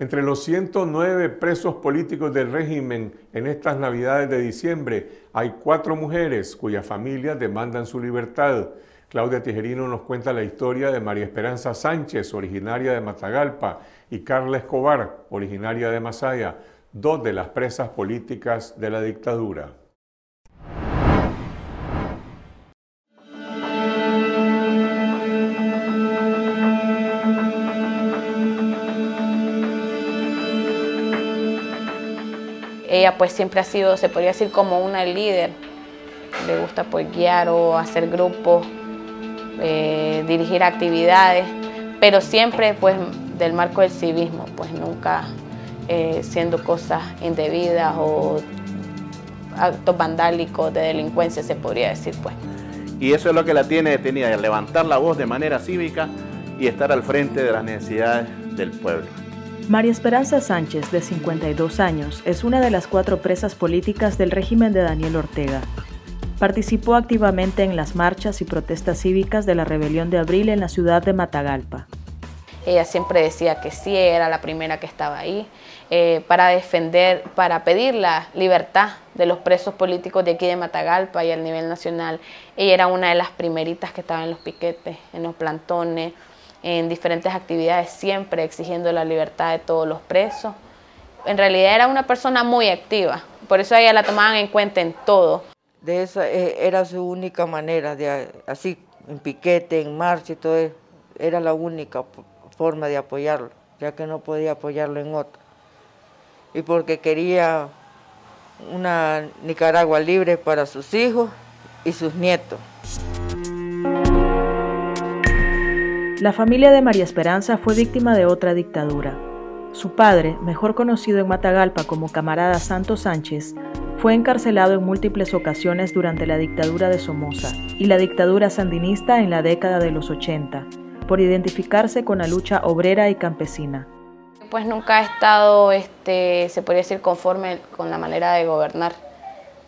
Entre los 109 presos políticos del régimen en estas navidades de diciembre hay cuatro mujeres cuyas familias demandan su libertad. Claudia Tijerino nos cuenta la historia de María Esperanza Sánchez, originaria de Matagalpa, y Carla Escobar, originaria de Masaya, dos de las presas políticas de la dictadura. Ella pues siempre ha sido, se podría decir, como una líder. Le gusta pues guiar o hacer grupos, eh, dirigir actividades, pero siempre pues del marco del civismo, pues nunca eh, siendo cosas indebidas o actos vandálicos de delincuencia, se podría decir pues. Y eso es lo que la tiene detenida, levantar la voz de manera cívica y estar al frente de las necesidades del pueblo. María Esperanza Sánchez, de 52 años, es una de las cuatro presas políticas del régimen de Daniel Ortega. Participó activamente en las marchas y protestas cívicas de la rebelión de abril en la ciudad de Matagalpa. Ella siempre decía que sí, era la primera que estaba ahí, eh, para defender, para pedir la libertad de los presos políticos de aquí de Matagalpa y a nivel nacional. Ella era una de las primeritas que estaba en los piquetes, en los plantones, en diferentes actividades, siempre exigiendo la libertad de todos los presos. En realidad era una persona muy activa, por eso ella la tomaban en cuenta en todo. De esa eh, era su única manera, de así en piquete, en marcha y todo, era la única forma de apoyarlo, ya que no podía apoyarlo en otra. Y porque quería una Nicaragua libre para sus hijos y sus nietos. La familia de María Esperanza fue víctima de otra dictadura. Su padre, mejor conocido en Matagalpa como camarada Santos Sánchez, fue encarcelado en múltiples ocasiones durante la dictadura de Somoza y la dictadura sandinista en la década de los 80, por identificarse con la lucha obrera y campesina. Pues nunca ha estado, este, se podría decir, conforme con la manera de gobernar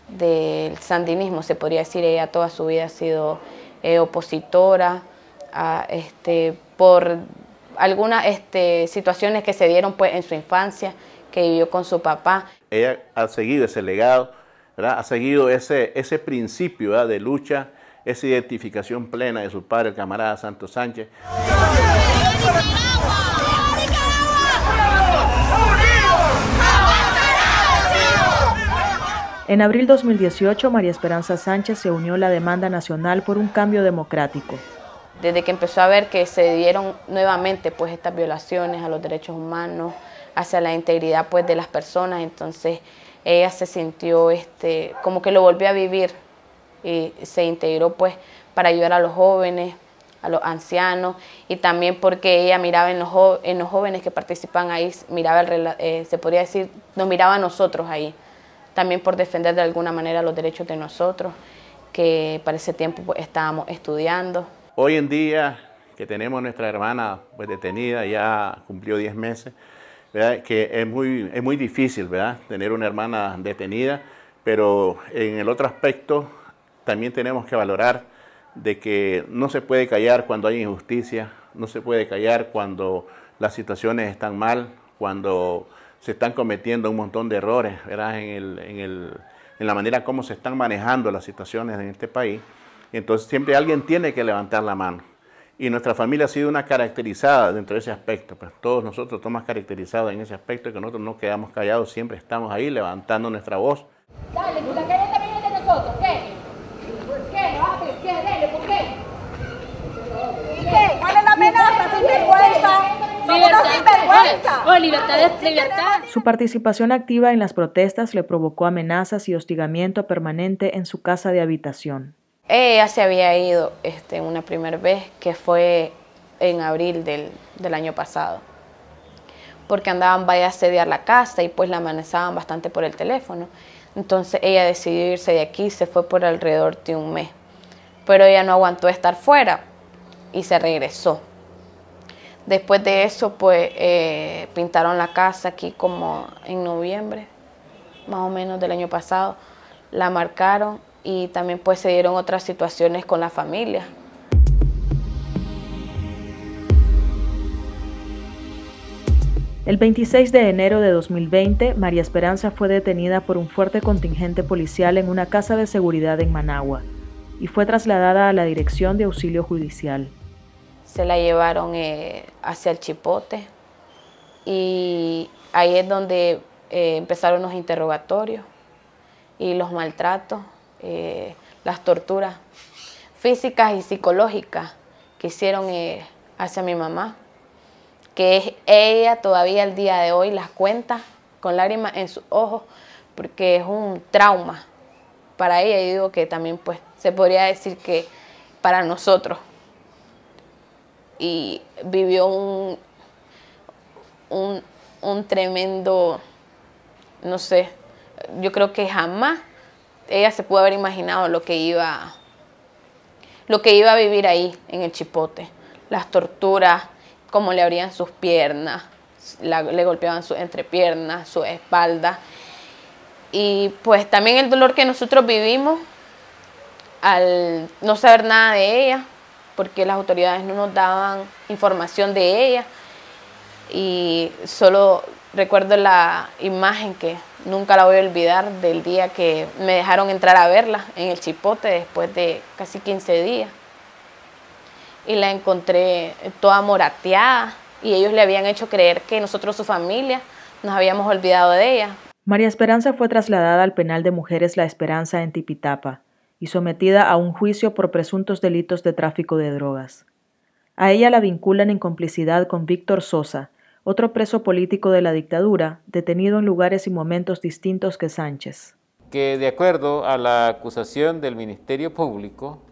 del sandinismo, se podría decir, ella toda su vida ha sido eh, opositora, este, por algunas este, situaciones que se dieron pues, en su infancia, que vivió con su papá. Ella ha seguido ese legado, ha seguido ese, ese principio de lucha, esa identificación plena de su padre, el camarada Santos Sánchez. En abril 2018, María Esperanza Sánchez se unió a la demanda nacional por un cambio democrático desde que empezó a ver que se dieron nuevamente pues estas violaciones a los derechos humanos, hacia la integridad pues de las personas, entonces ella se sintió este, como que lo volvió a vivir y se integró pues para ayudar a los jóvenes, a los ancianos y también porque ella miraba en los, en los jóvenes que participan ahí, miraba eh, se podría decir, nos miraba a nosotros ahí, también por defender de alguna manera los derechos de nosotros, que para ese tiempo pues, estábamos estudiando. Hoy en día que tenemos nuestra hermana pues, detenida, ya cumplió 10 meses, que es muy, es muy difícil ¿verdad? tener una hermana detenida, pero en el otro aspecto también tenemos que valorar de que no se puede callar cuando hay injusticia, no se puede callar cuando las situaciones están mal, cuando se están cometiendo un montón de errores ¿verdad? En, el, en, el, en la manera como se están manejando las situaciones en este país. Entonces siempre alguien tiene que levantar la mano. Y nuestra familia ha sido una caracterizada dentro de ese aspecto. Pues todos nosotros estamos caracterizados en ese aspecto, que nosotros no quedamos callados, siempre estamos ahí levantando nuestra voz. Dale, la calle también es de nosotros. ¿Qué? ¿Qué? ¿Qué? Dale, ¿por qué? ¿Qué? ¿Cuál es la amenaza? Sin vergüenza. Libertad. Oh, libertad es libertad. Su participación activa en las protestas le provocó amenazas y hostigamiento permanente en su casa de habitación. Ella se había ido este, una primera vez, que fue en abril del, año pasado, porque andaban vaya a asediar la casa y pues la amenazaban bastante por el teléfono. Entonces ella decidió irse de aquí, se fue por alrededor de un mes, pero ella no aguantó estar fuera y se regresó. Después de eso, pues eh, pintaron la casa aquí como en noviembre, más o menos del año pasado, la marcaron y también pues se dieron otras situaciones con la familia. El 26 de enero de 2020, María Esperanza fue detenida por un fuerte contingente policial en una casa de seguridad en Managua y fue trasladada a la Dirección de Auxilio Judicial. Se la llevaron eh, hacia el Chipote y ahí es donde eh, empezaron los interrogatorios y los maltratos, eh, las torturas físicas y psicológicas que hicieron hacia mi mamá que ella todavía el día de hoy las cuenta con lágrimas en sus ojos, porque es un trauma para ella. y digo que también pues se podría decir que para nosotros. Y vivió un, un, un tremendo, no sé, yo creo que jamás ella se pudo haber imaginado lo que iba lo que iba a vivir ahí en el chipote, las torturas, cómo le abrían sus piernas, le golpeaban su entrepiernas, su espalda. Y pues también el dolor que nosotros vivimos al no saber nada de ella, porque las autoridades no nos daban información de ella. Y solo recuerdo la imagen que nunca la voy a olvidar del día que me dejaron entrar a verla en el chipote después de casi 15 días y la encontré toda morateada y ellos le habían hecho creer que nosotros, su familia, nos habíamos olvidado de ella. María Esperanza fue trasladada al penal de mujeres La Esperanza en Tipitapa y sometida a un juicio por presuntos delitos de tráfico de drogas. A ella la vinculan en complicidad con Víctor Sosa, otro preso político de la dictadura, detenido en lugares y momentos distintos que Sánchez. Que de acuerdo a la acusación del Ministerio Público,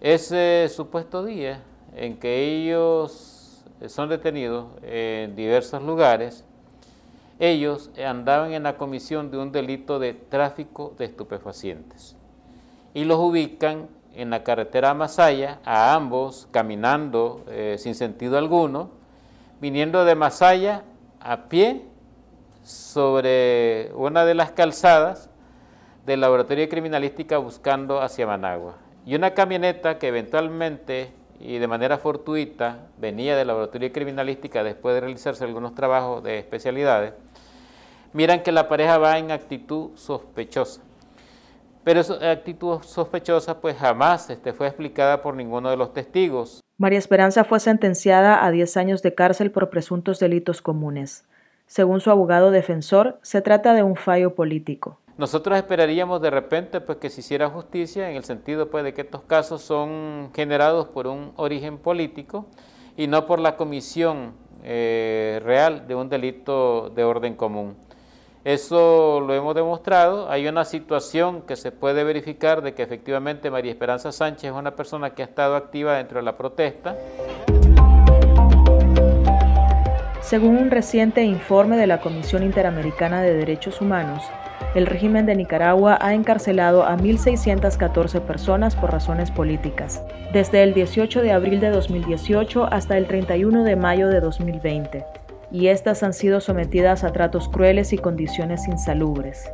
ese supuesto día en que ellos son detenidos en diversos lugares, ellos andaban en la comisión de un delito de tráfico de estupefacientes y los ubican en la carretera Masaya, a ambos caminando eh, sin sentido alguno, viniendo de Masaya a pie sobre una de las calzadas del laboratorio de criminalística buscando hacia Managua. Y una camioneta que eventualmente y de manera fortuita venía del laboratorio de criminalística después de realizarse algunos trabajos de especialidades, miran que la pareja va en actitud sospechosa. Pero esa actitud sospechosa pues jamás este, fue explicada por ninguno de los testigos. María Esperanza fue sentenciada a 10 años de cárcel por presuntos delitos comunes. Según su abogado defensor, se trata de un fallo político. Nosotros esperaríamos de repente pues, que se hiciera justicia en el sentido pues, de que estos casos son generados por un origen político y no por la comisión eh, real de un delito de orden común. Eso lo hemos demostrado. Hay una situación que se puede verificar de que efectivamente María Esperanza Sánchez es una persona que ha estado activa dentro de la protesta. Según un reciente informe de la Comisión Interamericana de Derechos Humanos, el régimen de Nicaragua ha encarcelado a 1.614 personas por razones políticas, desde el 18 de abril de 2018 hasta el 31 de mayo de 2020, y estas han sido sometidas a tratos crueles y condiciones insalubres.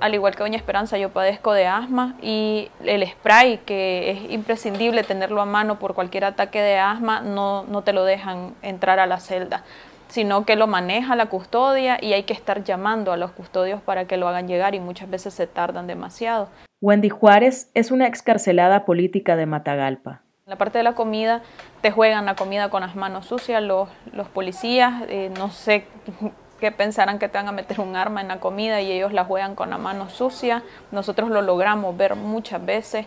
Al igual que Doña Esperanza, yo padezco de asma y el spray, que es imprescindible tenerlo a mano por cualquier ataque de asma, no, no te lo dejan entrar a la celda sino que lo maneja la custodia y hay que estar llamando a los custodios para que lo hagan llegar y muchas veces se tardan demasiado. Wendy Juárez es una excarcelada política de Matagalpa. En la parte de la comida, te juegan la comida con las manos sucias los, los policías, eh, no sé qué pensarán que te van a meter un arma en la comida y ellos la juegan con la mano sucia. Nosotros lo logramos ver muchas veces.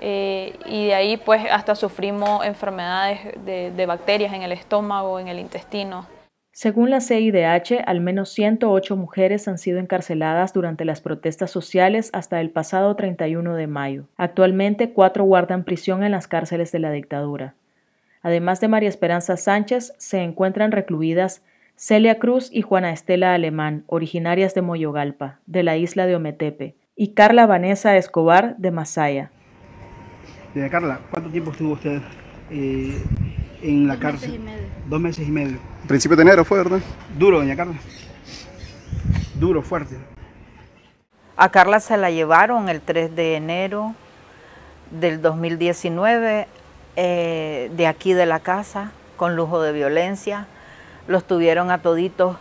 Eh, y de ahí pues hasta sufrimos enfermedades de, de bacterias en el estómago, en el intestino. Según la CIDH, al menos 108 mujeres han sido encarceladas durante las protestas sociales hasta el pasado 31 de mayo. Actualmente, cuatro guardan prisión en las cárceles de la dictadura. Además de María Esperanza Sánchez, se encuentran recluidas Celia Cruz y Juana Estela Alemán, originarias de Moyogalpa, de la isla de Ometepe, y Carla Vanessa Escobar, de Masaya. Carla, ¿cuánto tiempo estuvo usted eh, en la cárcel? Dos meses y medio principio de enero fue, ¿verdad? Duro, doña Carla. Duro, fuerte. A Carla se la llevaron el 3 de enero del 2019 eh, de aquí de la casa con lujo de violencia. los tuvieron a toditos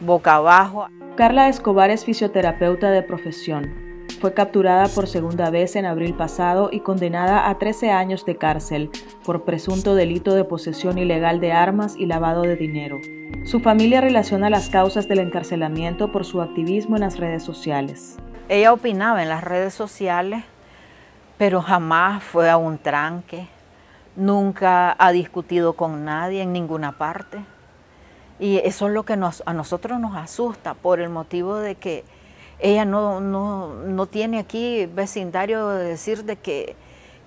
boca abajo. Carla Escobar es fisioterapeuta de profesión. Fue capturada por segunda vez en abril pasado y condenada a 13 años de cárcel por presunto delito de posesión ilegal de armas y lavado de dinero. Su familia relaciona las causas del encarcelamiento por su activismo en las redes sociales. Ella opinaba en las redes sociales, pero jamás fue a un tranque, nunca ha discutido con nadie en ninguna parte. Y eso es lo que a nosotros nos asusta por el motivo de que ella no, no, tiene aquí vecindario de decir de que,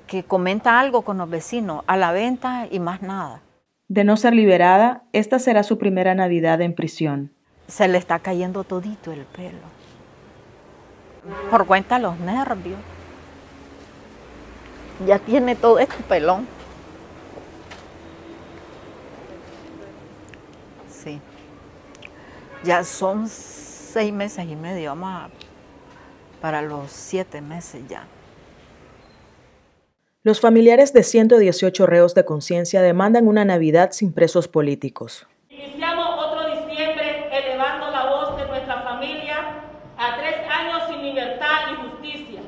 que comenta algo con los vecinos, a la venta y más nada. De no ser liberada, esta será su primera Navidad en prisión. Se le está cayendo todito el pelo. Por cuenta de los nervios. Ya tiene todo este pelón. Sí. Ya son seis meses y medio, vamos para los siete meses ya. Los familiares de 118 reos de conciencia demandan una Navidad sin presos políticos. Iniciamos otro diciembre elevando la voz de nuestra familia a tres años sin libertad y justicia.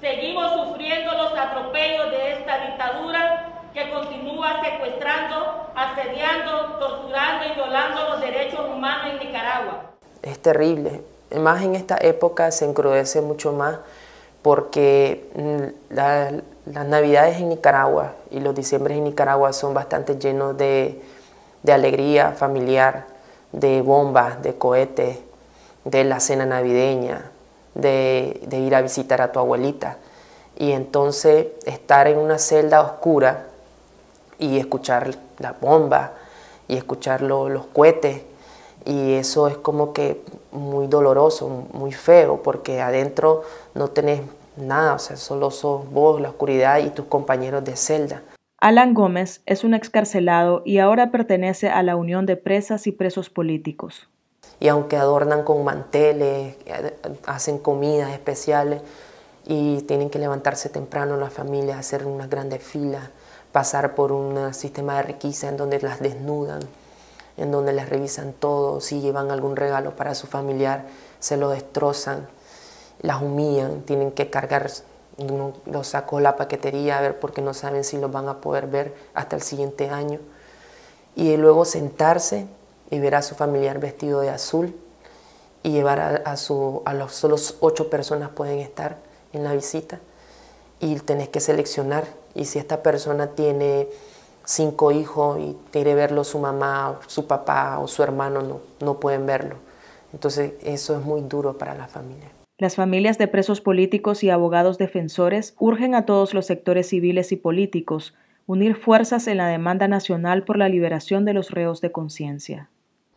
Seguimos sufriendo los atropellos de esta dictadura que continúa secuestrando, asediando, torturando y violando los derechos humanos en Nicaragua es terrible. Más en esta época se encrudece mucho más porque mm, las navidades en Nicaragua y los diciembres en Nicaragua son bastante llenos de, alegría familiar, de bombas, de cohetes, de la cena navideña, de, de, ir a visitar a tu abuelita. Y entonces estar en una celda oscura y escuchar la bomba y escuchar los cohetes y eso es como que muy doloroso, muy feo, porque adentro no tenés nada, o sea, solo sos vos, la oscuridad y tus compañeros de celda. Alan Gómez es un excarcelado y ahora pertenece a la Unión de Presas y Presos Políticos. Y aunque adornan con manteles, hacen comidas especiales y tienen que levantarse temprano las familias, hacer unas grandes filas, pasar por un sistema de requisa en donde las desnudan en donde les revisan todo, si llevan algún regalo para su familiar, se lo destrozan, las humillan, tienen que cargar los sacos la paquetería a ver porque no saben si los van a poder ver hasta el siguiente año. Y luego sentarse y ver a su familiar vestido de azul y llevar a, su, a los solo ocho personas pueden estar en la visita y tenés que seleccionar y si esta persona tiene cinco hijos y quiere verlo su mamá, su papá o su hermano, no, no pueden verlo. Entonces eso es muy duro para la familia. Las familias de presos políticos y abogados defensores urgen a todos los sectores civiles y políticos unir fuerzas en la demanda nacional por la liberación de los reos de conciencia.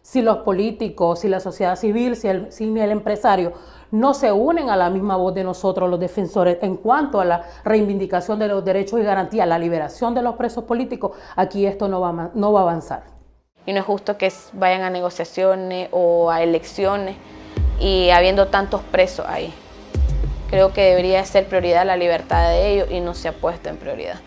Si los políticos, si la sociedad civil, si el, si el empresario no se unen a la misma voz de nosotros, los defensores, en cuanto a la reivindicación de los derechos y garantías, la liberación de los presos políticos, aquí esto no va, no va a avanzar. Y no es justo que vayan a negociaciones o a elecciones y habiendo tantos presos ahí. Creo que debería ser prioridad la libertad de ellos y no se ha puesto en prioridad.